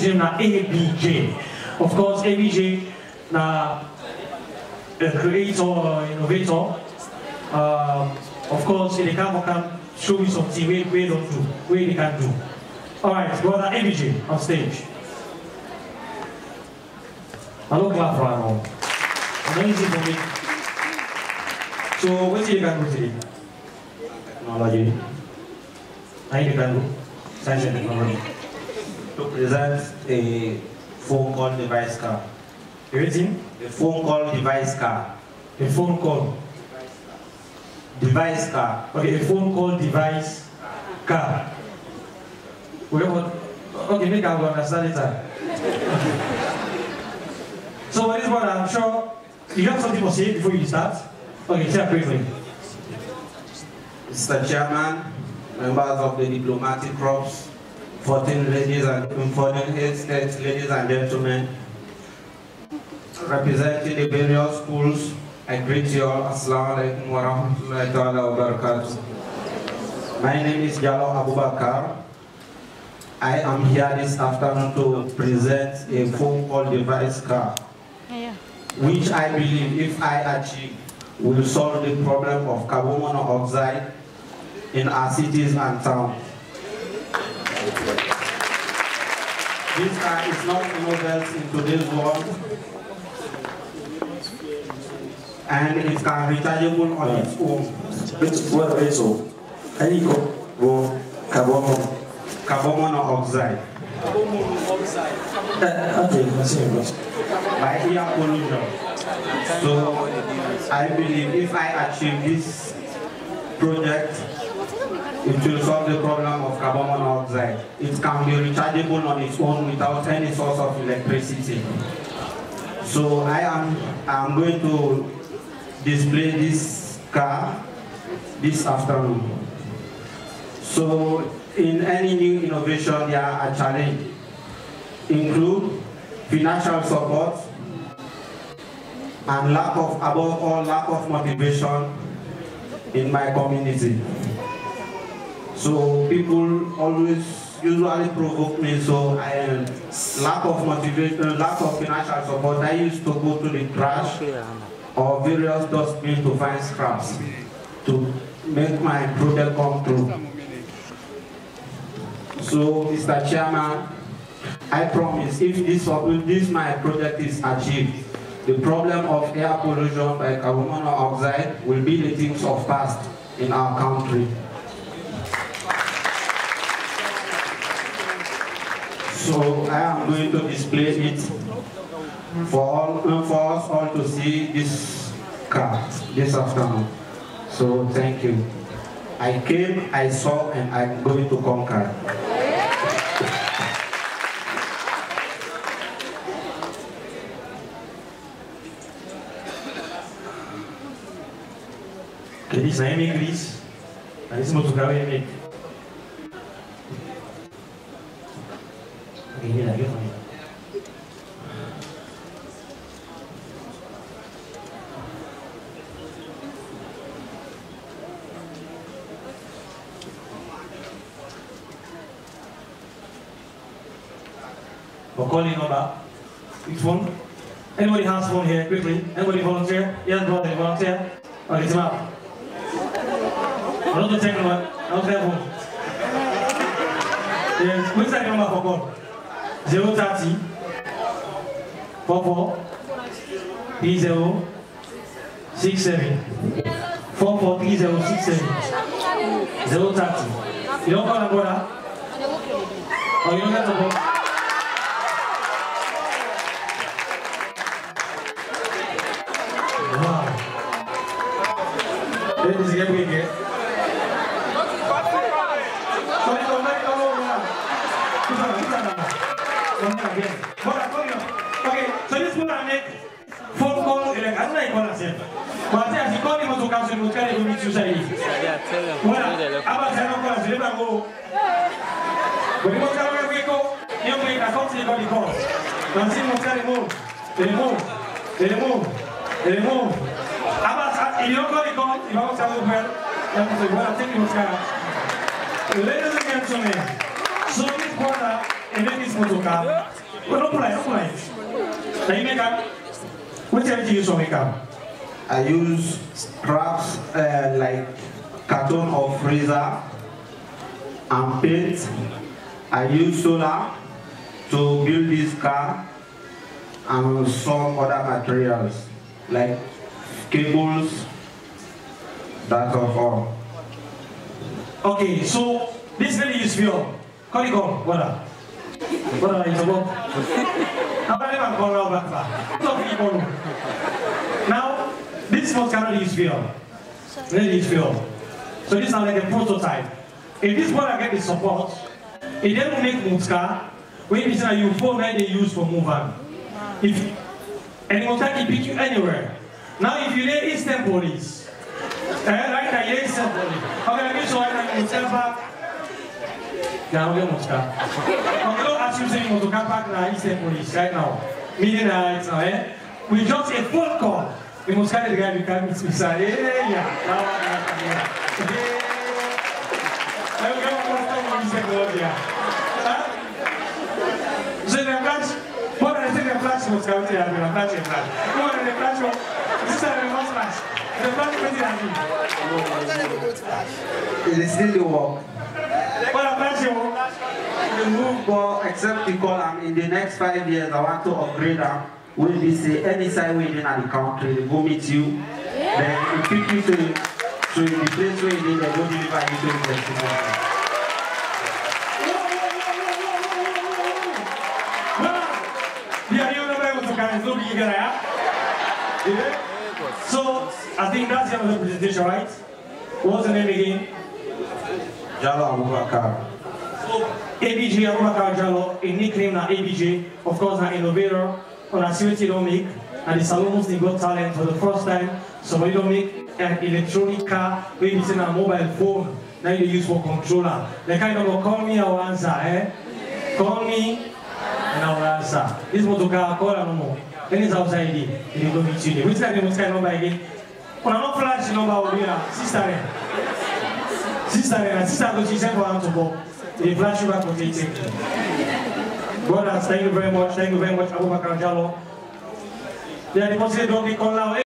name na ABJ. Of course, ABJ na a creator, uh, innovator. Um, of course, they can come show you something we, we don't do, we they can do? All right, brother ABJ on stage. Hello, clap for him. Amazing for me. So, what you can do today? Technology. How you can do? Science and technology. To present a phone call device car. Everything? A phone call device car. A phone call. Device car. Okay, a phone call device car. We want, okay, make I understand it. so, what is what I'm sure you have something to say before you start? Okay, it briefly. Mr. Chairman, members of the diplomatic corps, 14 ladies and 14 head states, ladies and gentlemen, representing the various schools, I greet you all. Assalamu alaikum wa rahmatullahi wa barakatuh. My name is Jalloh Abubakar. I am here this afternoon to present a phone call device car, which I believe if I achieve will solve the problem of carbon monoxide in our cities and towns. This car is not novel in today's world, and it can rechargeable on its own. Which What vessel? Aliko go kabomo. Carbon monoxide Okay, continue. by air pollution. So I believe if I achieve this project, it will solve the problem of carbon monoxide. It can be rechargeable on its own without any source of electricity. So I am I'm going to display this car this afternoon. So in any new innovation, there are a challenge include financial support and lack of, above all, lack of motivation in my community. So people always usually provoke me, so I um, lack of motivation, lack of financial support. I used to go to the trash or various dustbins to find scraps to make my project come true. So, Mr. Chairman, I promise if this, if this my project is achieved, the problem of air pollution by carbon monoxide will be the things of past in our country. So I am going to display it for all for us all to see this car this afternoon. So thank you. I came, I saw, and I'm going to conquer. Okay, this is Amy, please. And this is Motukawa Amy. Okay, here, I get from here. For calling number, which phone? Anybody has phone here, quickly? Anybody volunteer? Yes, brother, volunteer? Okay, come out. I don't take number. I don't have phone. Yes, which side number for 0 30 44 30 67 44 30 67 0 30 et encore Angola on y en a d'abord Wow. This is everything. wonta bes hoɗa koyo ok so ni surane fof konu elek annayi kona sen wate asi koni mo sukaso mo kare ɗumi susayi wala aba sano kona sireba go woni mo karoe wiko yo mo yika komsi koni ko nansi mo kare mo ele mo ele mo ele mo aba iliyo koni ko ibago sabo fel yamuso wala teki mo kara Ladies and gentlemen, so this brother enemies motoka onopulai onopulai na you make am wetin everything you use to make am. i use scraps uh, like carton or freezer and paint i use solar to build this car and some other materials like cables that of all. okay so this village is pure. Call it on, brother. Up? What up, it's about? Apa ni bang kalau bang lah? Stop ni kalau. Now, this motor cannot use fuel. Really use fuel. So this is like a prototype. If this one I get the support, it then will make motor when it's a you phone that they use for move on. If and it will take pick you anywhere. Now if you lay Eastern police, eh, right now Eastern police. Okay, let me show you the やめようもんしか足伏せにもとかパークナー一線もに一回の見てないやつのね We just get phone e mos caras ligaram em casa e me disseram Eia, tá não na cadeira Aí eu quero mostrar uma misericórdia Você é verdade? Bora nesse reflexo, mos caras tirar de reflexo, reflexo Bora, reflexo, isso é reflexo Reflexo, vai tirar de Ele se deu The move go except the column in the next five years I want to upgrade them. Will be say any side within the country, they go meet you, then we pick you to, to the place where you need they go deliver you to the destination. So, I think that's the end of the presentation, right? What's the name again? Jalloh Abubakar. So, ABJ Abubakar Jalo, a nickname na ABJ, of course, an innovator, on a security don't make, and the Salon Muslim got talent for the first time. Somebody don't make an electronic car, maybe it's a mobile phone, now you use for controller. The kind of call me, I will answer, eh? Call me, and I will answer. This motor car, call no more. Then it's outside here, and you go meet you there. Which time you must number again? When I not flash number, will be a sister. eh? Sister, eh, sister, go she send for her to go. They flash you back for taking. Brothers, thank you very much. Thank you very much, Abubakar Jalloh. They are the most